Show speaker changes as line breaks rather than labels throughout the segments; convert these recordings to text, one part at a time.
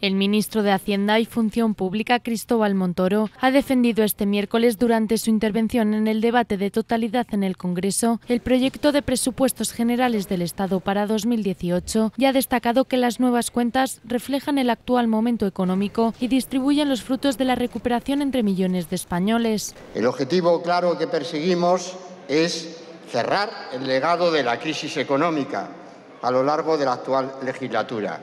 El ministro de Hacienda y Función Pública, Cristóbal Montoro, ha defendido este miércoles durante su intervención en el debate de totalidad en el Congreso el proyecto de presupuestos generales del Estado para 2018 y ha destacado que las nuevas cuentas reflejan el actual momento económico y distribuyen los frutos de la recuperación entre millones de españoles.
El objetivo claro que perseguimos es cerrar el legado de la crisis económica a lo largo de la actual legislatura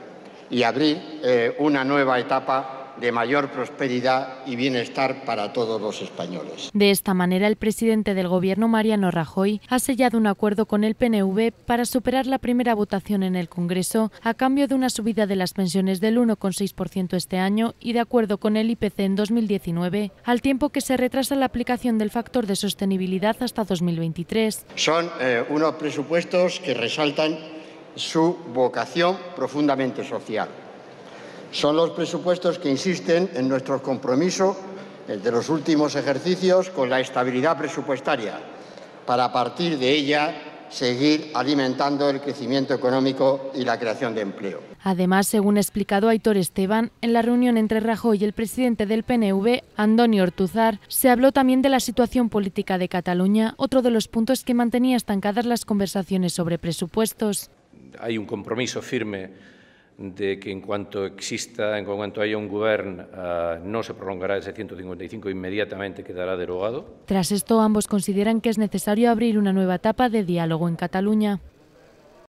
y abrir eh, una nueva etapa de mayor prosperidad y bienestar para todos los españoles.
De esta manera, el presidente del Gobierno, Mariano Rajoy, ha sellado un acuerdo con el PNV para superar la primera votación en el Congreso a cambio de una subida de las pensiones del 1,6% este año y de acuerdo con el IPC en 2019, al tiempo que se retrasa la aplicación del factor de sostenibilidad hasta 2023.
Son eh, unos presupuestos que resaltan su vocación profundamente social. Son los presupuestos que insisten en nuestro compromiso de los últimos ejercicios con la estabilidad presupuestaria, para a partir de ella seguir alimentando el crecimiento económico y la creación de empleo.
Además, según explicado Aitor Esteban, en la reunión entre Rajoy y el presidente del PNV, Andoni Ortuzar, se habló también de la situación política de Cataluña, otro de los puntos que mantenía estancadas las conversaciones sobre presupuestos
hay un compromiso firme de que en cuanto exista, en cuanto haya un gobierno, uh, no se prolongará ese 155, inmediatamente quedará derogado.
Tras esto, ambos consideran que es necesario abrir una nueva etapa de diálogo en Cataluña.